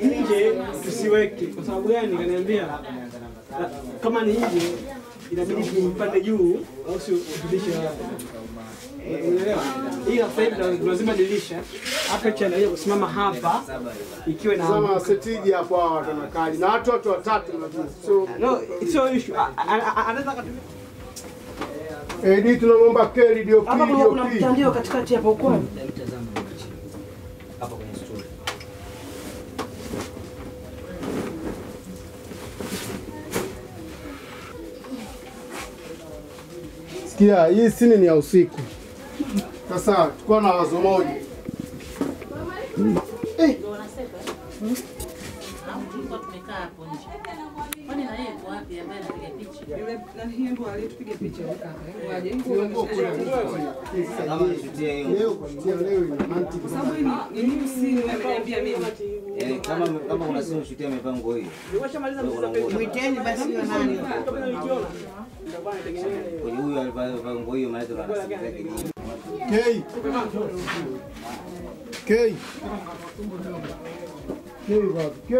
Nje tusiweke. Kwa sababu gani? Kaniambia "Ah, kama ni nje inabidi tupande juu, au sio? Dirisha Eh, unaelewa? Ila sasa hivi la- lazima dirisha hapa cha ndio kusimama hapa ikiwe na sama setiji hapo hawa watu wanakali na watu watu watatu. So no, sio issue. Anaweza akatumia AD tunamwomba Keli DOP hapa kuna kuna mtandio katikati hapo kwa Hapa kwenye story. Sikia, hii sini ni ya usiku. Sasa tukuwa na wazo moja. Eh, tulikuwa tumekaa hapo nje. Kwani na yeye yuko wapi ambaye anapiga picha? Yule nani Hengo aliyetupiga picha yule kaka. Hengo Kama hiyo. leo kuanzia leo ina mantiki kwa sababu ni ni new ameniambia mimi. Yaani kama kama kuna simu shutia amevaa nguo hiyo. Mwiteni basi hiyo nani. Kwenye huyu alivaa nguo hiyo maana tuna simu zake K. K. K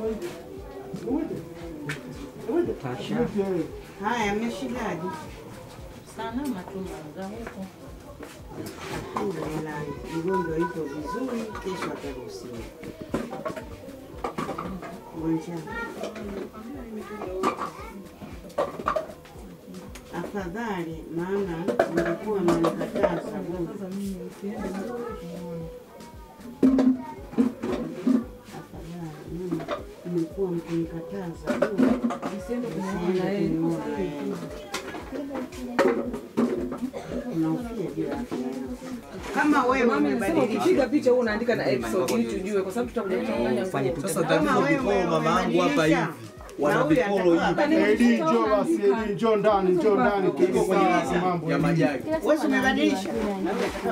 wapi? K. Haya, mmeshindaje? Salama tu za huko. Alhamdulillah, mgonjwa yuko vizuri, kesho ataruhusiwa. Mwancha. Afadhali, maana mlikuwa mmenikataza mmekuwa mkinikataza Nisiende kumuona yeye. Kama wewe umebadilika, ukipiga picha huu unaandika na episode ili tujue kwa sababu tutakuja kuchanganya. Sasa tatizo mama yangu hapa hivi umebadilisha, wana na hivi njoo basi, njoo ndani, njoo ndani. Tuko kwenye mambo. ya majagi. Wewe umebadilisha?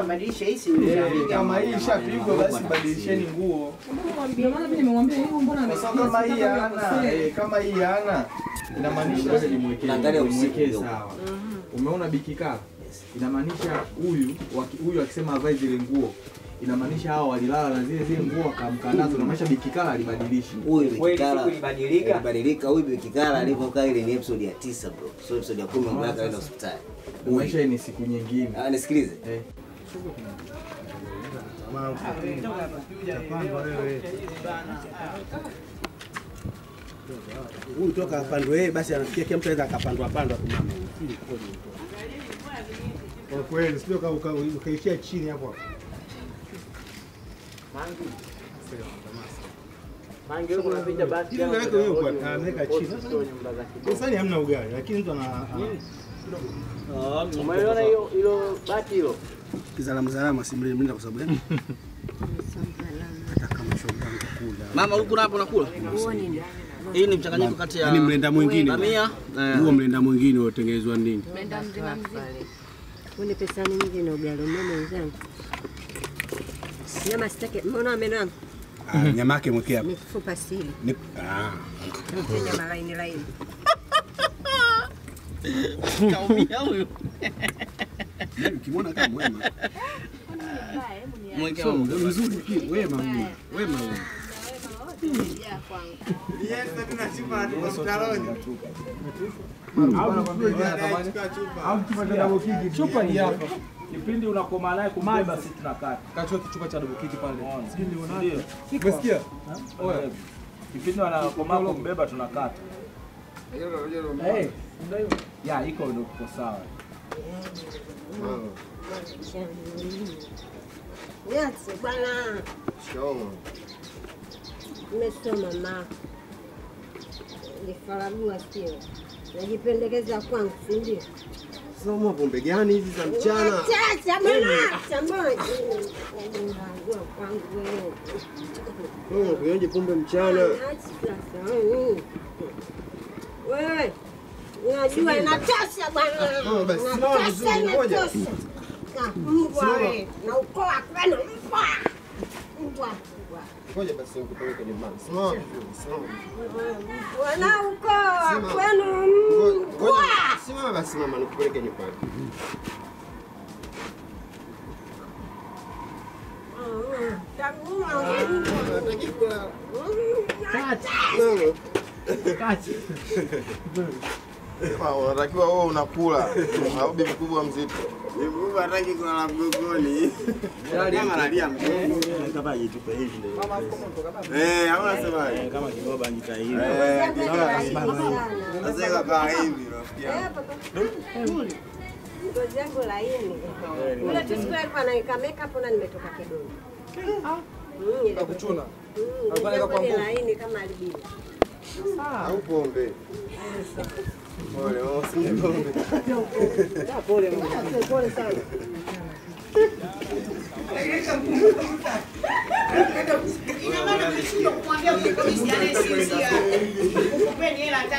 badilisha hisi Kama hii ishapigwa basi badilisheni nguo. Ndio maana mimi nimemwambia hiyo mbona amesikia kama hii hana, eh, kama hii hana inamaanisha nimwekee. Sawa. Umeona bikikala? Inamaanisha huyu huyu akisema avae zile nguo inamaanisha hao walilala na zile zile nguo wakaamka nazo, maisha bikikala alibadilishi. Huyu Bikikala alibadilika, ilibadilika. Huyu Bikikala alivyokaa ile ni episode ya tisa bro. So episode ya kumi mambo yake hospitali. Maisha ni siku nyingine. Ah, nisikilize. Eh. Huyu toka apandwe yeye basi anafikia kila mtu anaweza akapandwa pandwa tu mama. Kwa kweli, sio kama ukaishia chini hapo hapo. Huko basi. Ile kwa chini. Sasa ni hamna ugali, lakini mtu ana Umeona hiyo hilo bati hilo? Kizalama zalama si mlinda kwa sababu gani? Hata kama shoga kula. Mama huko napo nakula. Hii ni mchanganyiko kati ya ni mlenda mwingine. bamia eh, Huo mlenda mwingine nini? Uni pesa nyingi na ugali mama wenzangu. Nyama sitaki, mbona meno yangu Ah, nyama yake mwekea hapo. ni fupa. Ni ah. Nyama laini laini. kaumia huyu. Ukimwona kama mwema. Mweke So, mzuri pia, wema huyu. Wema huyu. chupa hii hapa. Kipindi unakoma naye kumai basi tunakata. Kachukua kichupa cha double kick pale. Ndio. Umesikia? Oya. Kipindi wanakoma kumbeba tunakata. Ndio hiyo. Ya, iko ndio kuko sawa. Nyati bwana. Nimesoma mama. Nifaragua sio. Najipendekeza kwangu, si ndio? Sasa pombe gani hizi za mchana? Chambona. Kwangu wewe. Wewe pombe mchana? Wewe, unajua inatosha bwana. Mama, basi simama vizuri, ngoja. Ah, Mbwa na. Mbwa, mbwa. Ngoja basi nikupeleke nyumbani. Simama vizuri, simama. Wana ukoa kwenu Simama basi mama, nikupeleke nyumbani. Unatakiwa wewe unakula au bibi kubwa mzito. Bibi kubwa hataki kulala mgongoni. Kama analia mgongo. Kama jitupe hivi. Eh, au unasemaje? Kama kigoba njitahidi. Eh, kigoba Sasa kwa hivi rafiki yangu. Ngozi yangu laini. Ule tu siku alikuwa anaweka makeup na nimetoka kidogo. Ile- Kuchuna. Alikuwa anaweka kwa nguvu. laini kama albino. Au pombe. Pole, sana. Ina maana mlishindwa kumwambia mkomisi anayesinzia. Kupeni hela hata.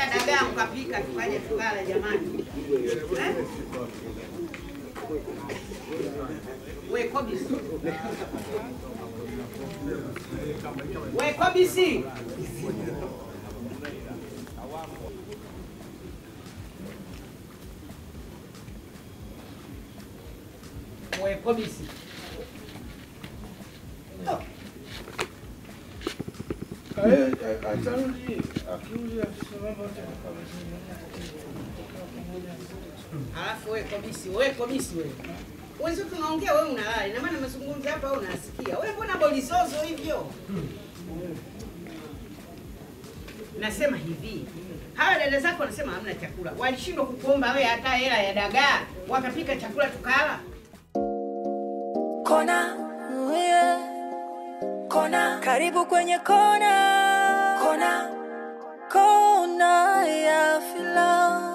We kobisi. Alafu we komisi, we komisi we. Wewe tunaongea wewe unalala. Ina maana mazungumzo hapa unasikia. Wewe mbona bolizozo hivyo? Nasema hivi. Hawa dada zako wanasema hamna chakula. Walishindwa kukuomba wewe hata hela ya dagaa, wakapika chakula tukala. Kona, yeah. Kona, karibu kwenye kona. Kona, kona ya filamu.